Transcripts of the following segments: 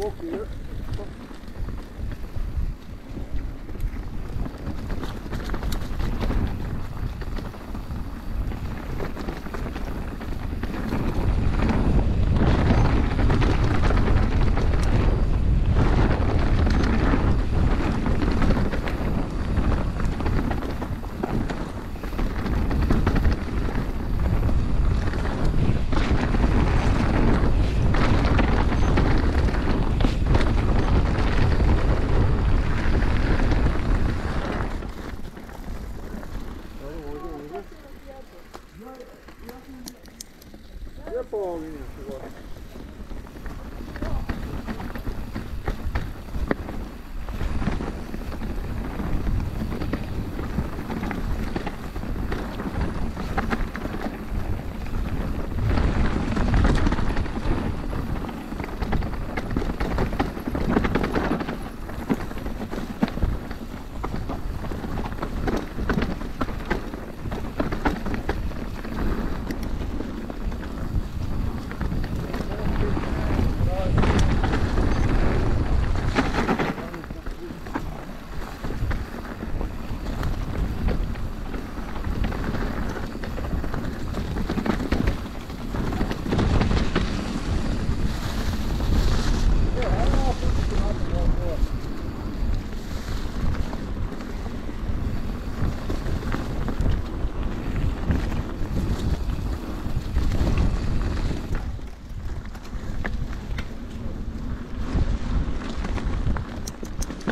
5球。Є повні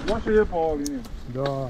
Watch your ball in. Duh.